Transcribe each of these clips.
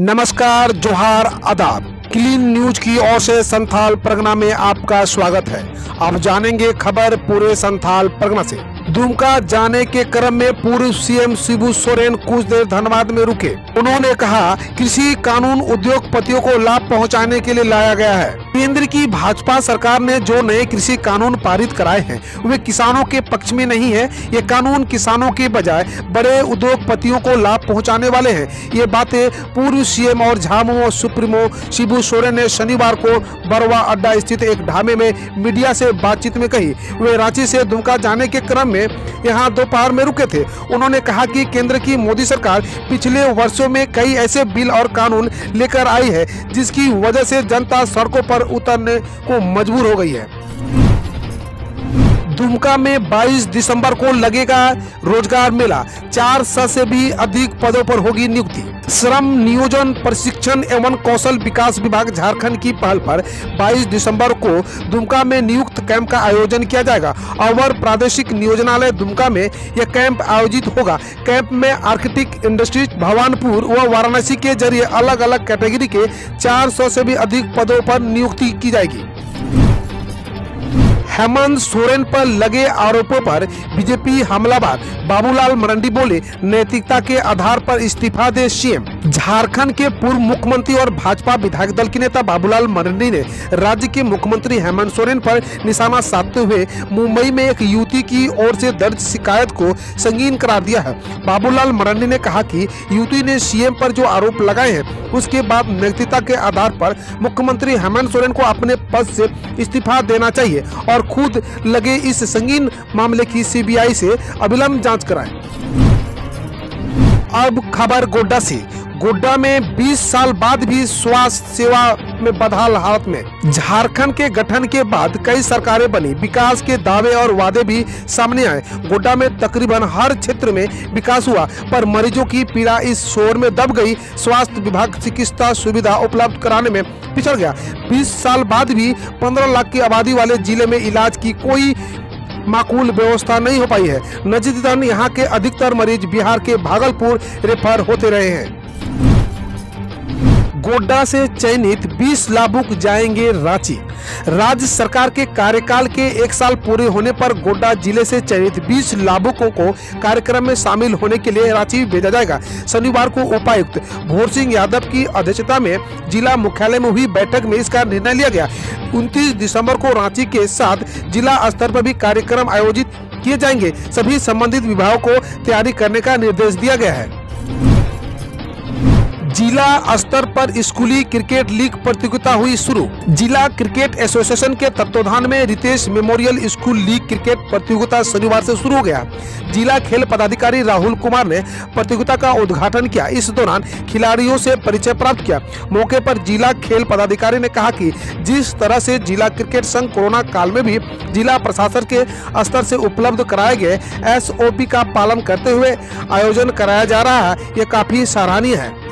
नमस्कार, जोहार, आदाब। क्लीन न्यूज़ की ओर से संथाल परगना में आपका स्वागत है। आप जानेंगे खबर पूरे संथाल परगना से। दुमका जाने के क्रम में पूर्व सीएम शिबू सोरेन कुछ देर धनबाद में रुके। उन्होंने कहा, कृषि कानून उद्योगपतियों को लाभ पहुँचाने के लिए लाया गया है। केंद्र की भाजपा सरकार ने जो नए कृषि कानून पारित कराए हैं, वे किसानों के पक्ष में नहीं है। ये कानून किसानों के बजाय बड़े उद्योगपतियों को लाभ पहुँचाने वाले हैं। ये बातें पूर्व सीएम और झामुमो सुप्रीमो शिबू सोरेन ने शनिवार को बरवा अड्डा स्थित एक ढाबे में मीडिया से बातचीत में कही। वे रांची से दुमका जाने के क्रम में यहाँ दोपहर में रुके थे। उन्होंने कहा कि केंद्र की मोदी सरकार पिछले वर्षों में कई ऐसे बिल और कानून लेकर आई है, जिसकी वजह से जनता सड़कों पर उतरने को मजबूर हो गई है। दुमका में 22 दिसंबर को लगेगा रोज़गार मेला। चार सौ से भी अधिक पदों पर होगी नियुक्ति। श्रम, नियोजन, प्रशिक्षण एवं कौशल विकास विभाग झारखंड की पहल पर 22 दिसंबर को दुमका में नियुक्त कैंप का आयोजन किया जाएगा अवर प्रादेशिक नियोजनालय दुमका में यह कैंप आयोजित होगा। कैंप में आर्किटेक्ट इंडस्ट्रीज़ भवानपुर व वाराणसी के ज़रिए अलग अलग कैटेगरी के 400 से भी अधिक पदों पर नियुक्ति की जाएगी। हेमंत सोरेन पर लगे आरोपों पर बीजेपी हमलावर बाबूलाल मरंडी बोले, नैतिकता के आधार पर इस्तीफा दे सीएम। झारखंड के पूर्व मुख्यमंत्री और भाजपा विधायक दल के नेता बाबूलाल मरंडी ने राज्य के मुख्यमंत्री हेमंत सोरेन पर निशाना साधते हुए मुंबई में एक युवती की ओर से दर्ज शिकायत को संगीन करार दिया है। बाबूलाल मरंडी ने कहा कि युवती ने सीएम पर जो आरोप लगाए हैं, उसके बाद नैतिकता के आधार पर मुख्यमंत्री हेमंत सोरेन को अपने पद से इस्तीफा देना चाहिए और खुद लगे इस संगीन मामले की सीबीआई से अविलंब जाँच कराएँ। अब खबर गोड्डा से गोड्डा में 20 साल बाद भी स्वास्थ्य सेवा में बदहाल हालत में। झारखंड के गठन के बाद कई सरकारें बनी। विकास के दावे और वादे भी सामने आए। गोड्डा में तकरीबन हर क्षेत्र में विकास हुआ, पर मरीजों की पीड़ा इस शोर में दब गई। स्वास्थ्य विभाग चिकित्सा सुविधा उपलब्ध कराने में पिछड़ गया। 20 साल बाद भी 15 लाख की आबादी वाले ज़िले में इलाज की कोई माकूल व्यवस्था नहीं हो पाई है। नतीजतन यहाँ के अधिकतर मरीज़ बिहार के भागलपुर रेफर होते रहे हैं। गोड्डा से चयनित 20 लाभुक जाएँगे रांची। राज्य सरकार के कार्यकाल के एक साल पूरे होने पर गोड्डा ज़िले से चयनित 20 लाभुकों को कार्यक्रम में शामिल होने के लिए रांची भेजा जाएगा। शनिवार को उपायुक्त भोर सिंह यादव की अध्यक्षता में जिला मुख्यालय में हुई बैठक में इसका निर्णय लिया गया। उनतीस दिसंबर को रांची के साथ जिला स्तर पर भी कार्यक्रम आयोजित किए जाएँगे। सभी संबंधित विभागों को तैयारी करने का निर्देश दिया गया है। जिला स्तर पर स्कूली क्रिकेट लीग प्रतियोगिता हुई शुरू। जिला क्रिकेट एसोसिएशन के तत्वाधान में Ritesh memorial school league cricket प्रतियोगिता शनिवार से शुरू हो गया। जिला खेल पदाधिकारी राहुल कुमार ने प्रतियोगिता का उद्घाटन किया। इस दौरान खिलाड़ियों से परिचय प्राप्त किया। मौके पर जिला खेल पदाधिकारी ने कहा कि जिस तरह से जिला क्रिकेट संघ कोरोना काल में भी जिला प्रशासन के स्तर से उपलब्ध कराए गए एसओपी का पालन करते हुए आयोजन कराया जा रहा है, ये काफ़ी सराहनीय है।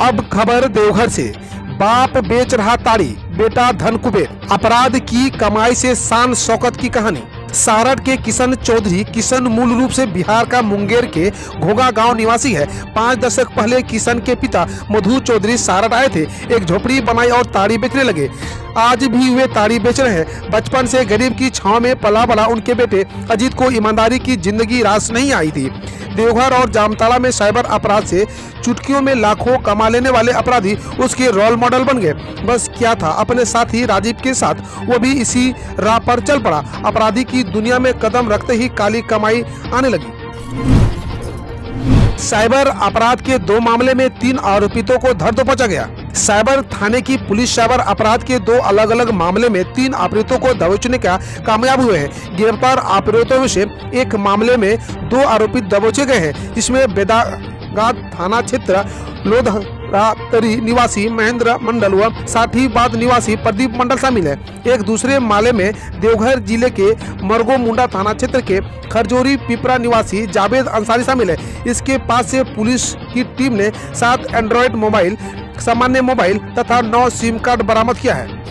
अब खबर देवघर से। बाप बेच रहा ताड़ी, बेटा धन कुबेर अपराध की कमाई से शान शौकत की कहानी। सारठ के किशन चौधरी किशन मूल रूप से बिहार का मुंगेर के घोगा गाँव निवासी है। पाँच दशक पहले किशन के पिता मधु चौधरी सारठ आए थे। एक झोपड़ी बनाई और ताड़ी बेचने लगे। आज भी वे ताड़ी बेच रहे हैं। बचपन से गरीब की छाव में पला बड़ा उनके बेटे। अजीत को ईमानदारी की ज़िंदगी रास नहीं आई थी। देवघर और जामताड़ा में साइबर अपराध से चुटकियों में लाखों कमा लेने वाले अपराधी उसके रोल मॉडल बन गए। बस क्या था? अपने साथ ही राजीव के साथ वो भी इसी राह पर चल पड़ा। अपराधी की दुनिया में कदम रखते ही काली कमाई आने लगी। साइबर अपराध के दो मामले में तीन आरोपितों को धर दबोचा गया। साइबर थाने की पुलिस साइबर अपराध के दो अलग अलग मामले में तीन आरोपितों को दबोचने का कामयाब हुए हैं। गिरफ़्तार आरोपितों में से एक मामले में दो आरोपी दबोचे गए हैं इसमें बेदागा थाना क्षेत्र लोध रातरी निवासी महेंद्र मंडल व साठीबाद निवासी प्रदीप मंडल शामिल है। एक दूसरे माले में देवघर ज़िले के मरगो मुंडा थाना क्षेत्र के खरजोरी पिपरा निवासी जावेद अंसारी शामिल है। इसके पास से पुलिस की टीम ने सात एंड्रॉयड मोबाइल, सामान्य मोबाइल तथा नौ सिम कार्ड बरामद किया है।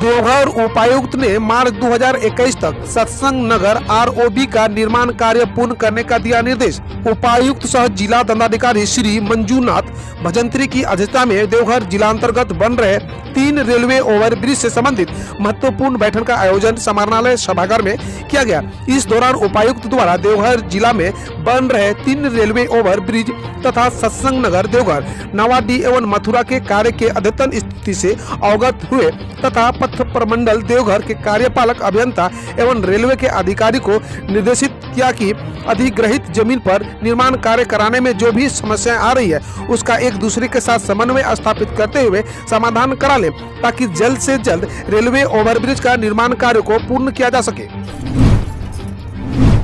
देवघर उपायुक्त ने मार्च 2021 तक सत्संग नगर आरओबी का निर्माण कार्य पूर्ण करने का दिया निर्देश। उपायुक्त सह जिला दंडाधिकारी श्री मंजूनाथ भजंत्री की अध्यक्षता में देवघर जिला अंतर्गत बन रहे तीन रेलवे ओवर ब्रिज से संबंधित महत्वपूर्ण बैठक का आयोजन समाहरणालय सभागार में किया गया। इस दौरान उपायुक्त द्वारा देवघर जिला में बन रहे तीन रेलवे ओवर ब्रिज तथा सत्संग नगर देवघर नवाडी एवं मथुरा के कार्य के अद्यतन स्थिति से अवगत हुए तथा पथ प्रमंडल देवघर के कार्यपालक अभियंता एवं रेलवे के अधिकारी को निर्देशित किया कि अधिग्रहित ज़मीन पर निर्माण कार्य कराने में जो भी समस्याएँ आ रही है, उसका एक दूसरे के साथ समन्वय स्थापित करते हुए समाधान करा ले, ताकि जल्द से जल्द रेलवे ओवरब्रिज का निर्माण कार्य को पूर्ण किया जा सके।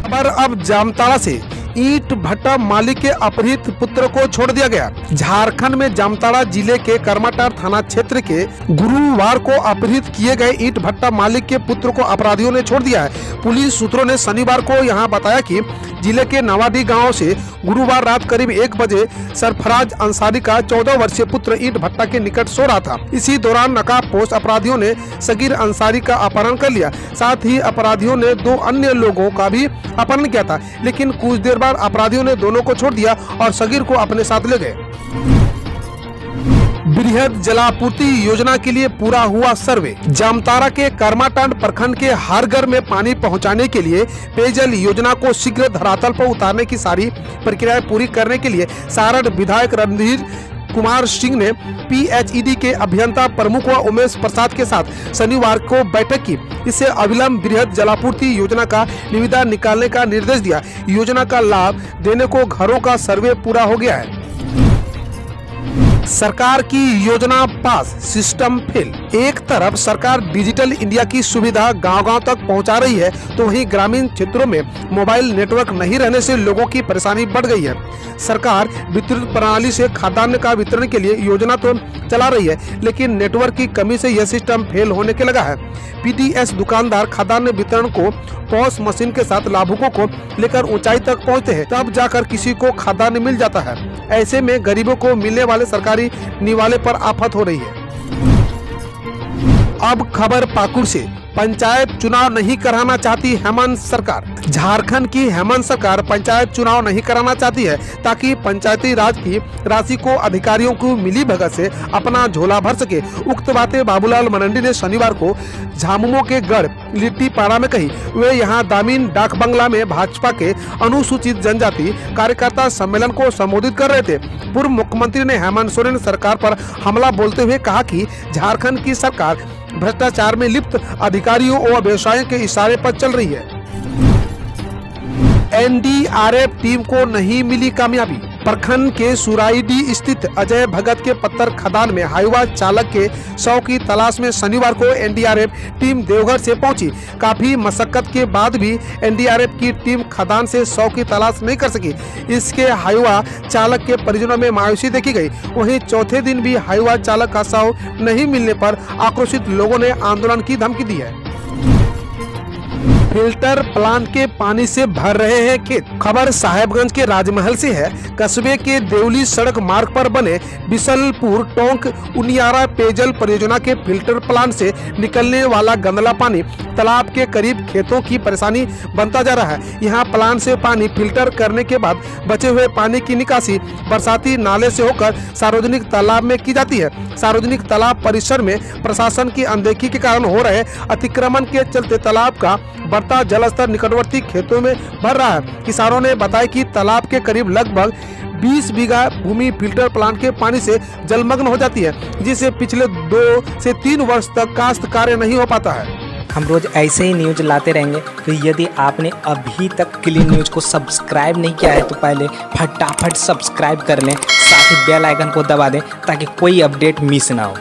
खबर अब जामताड़ा से। ईट भट्टा मालिक के अपहृत पुत्र को छोड़ दिया गया। झारखंड में जामताड़ा ज़िले के कर्माटार थाना क्षेत्र के गुरुवार को अपहृत किए गए ईट भट्टा मालिक के पुत्र को अपराधियों ने छोड़ दिया है। पुलिस सूत्रों ने शनिवार को यहाँ बताया कि ज़िले के नवाडी गाँव से गुरुवार रात करीब एक बजे सरफराज अंसारी का चौदह वर्षीय पुत्र ईट भट्टा के निकट सो रहा था। इसी दौरान नकाब पोस्ट अपराधियों ने सगीर अंसारी का अपहरण कर लिया। साथ ही अपराधियों ने दो अन्य लोगों का भी अपहरण किया था। लेकिन कुछ देर बाद अपराधियों ने दोनों को छोड़ दिया और सगीर को अपने साथ ले गए। बृहद जलापूर्ति योजना के लिए पूरा हुआ सर्वे। जामतारा के कर्माटांड प्रखंड के हर घर में पानी पहुँचाने के लिए पेयजल योजना को शीघ्र धरातल पर उतारने की सारी प्रक्रिया पूरी करने के लिए सारण विधायक रणधीर कुमार सिंह ने पीएचईडी के अभियंता प्रमुख व उमेश प्रसाद के साथ शनिवार को बैठक की। इससे अविलंब बृहद जलापूर्ति योजना का निविदा निकालने का निर्देश दिया। योजना का लाभ देने को घरों का सर्वे पूरा हो गया है। सरकार की योजना पास सिस्टम फेल एक तरफ़ सरकार डिजिटल इंडिया की सुविधा गांव-गांव तक पहुँचा रही है तो वहीं ग्रामीण क्षेत्रों में मोबाइल नेटवर्क नहीं रहने से लोगों की परेशानी बढ़ गई है। सरकार वितरित प्रणाली से खाद्यान्न का वितरण के लिए योजना तो चला रही है, लेकिन नेटवर्क की कमी से यह सिस्टम फेल होने के लगा है। पीडीएस दुकानदार खाद्यान्न वितरण को पॉस मशीन के साथ लाभुकों को लेकर ऊंचाई तक पहुँचते हैं, तब जाकर किसी को खाद्यान्न मिल जाता है। ऐसे में गरीबों को मिलने वाले सरकारी निवाले पर आफत हो रही है। अब खबर पाकुड़ से। पंचायत चुनाव नहीं कराना चाहती हेमंत सरकार। झारखंड की हेमंत सरकार पंचायत चुनाव नहीं कराना चाहती है, ताकि पंचायती राज की राशि को अधिकारियों को मिली भगत से अपना झोला भर सके। उक्त बातें बाबूलाल मरंडी ने शनिवार को झामुमो के गढ़ लिट्टी पाड़ा में कही। वे यहाँ दामिन डाक बंगला में भाजपा के अनुसूचित जनजाति कार्यकर्ता सम्मेलन को संबोधित कर रहे थे। पूर्व मुख्यमंत्री ने हेमंत सोरेन सरकार पर हमला बोलते हुए कहा कि झारखंड की सरकार भ्रष्टाचार में लिप्त अधिकारियों और व्यवसायों के इशारे पर चल रही है। एनडीआरएफ टीम को नहीं मिली कामयाबी। प्रखंड के सुराईडी स्थित अजय भगत के पत्थर खदान में हाईवा चालक के शव की तलाश में शनिवार को एनडीआरएफ टीम देवघर से पहुँची। काफ़ी मशक्कत के बाद भी एनडीआरएफ की टीम खदान से शव की तलाश नहीं कर सकी। इसके हाईवा चालक के परिजनों में मायूसी देखी गई। वहीं चौथे दिन भी हाईवा चालक का शव नहीं मिलने पर आक्रोशित लोगों ने आंदोलन की धमकी दी है। फ़िल्टर प्लांट के पानी से भर रहे हैं खेत। खबर साहेबगंज के राजमहल से है। कस्बे के देवली सड़क मार्ग पर बने बिसलपुर टोंक उनियारा पेयजल परियोजना के फ़िल्टर प्लांट से निकलने वाला गंदला पानी तालाब के करीब खेतों की परेशानी बनता जा रहा है। यहाँ प्लांट से पानी फ़िल्टर करने के बाद बचे हुए पानी की निकासी बरसाती नाले से होकर सार्वजनिक तालाब में की जाती है। सार्वजनिक तालाब परिसर में प्रशासन की अनदेखी के कारण हो रहे अतिक्रमण के चलते तालाब का बढ़ता जलस्तर निकटवर्ती खेतों में भर रहा है। किसानों ने बताया कि तालाब के करीब लगभग 20 बीघा भूमि फ़िल्टर प्लांट के पानी से जलमग्न हो जाती है, जिससे पिछले दो से तीन वर्ष तक काश्त कार्य नहीं हो पाता है। हम रोज ऐसे ही न्यूज़ लाते रहेंगे। तो यदि आपने अभी तक क्लीन न्यूज़ को सब्सक्राइब नहीं किया है तो पहले फटाफट सब्सक्राइब कर लें। साथ ही बेल आइकन को दबा दें, ताकि कोई अपडेट मिस ना हो।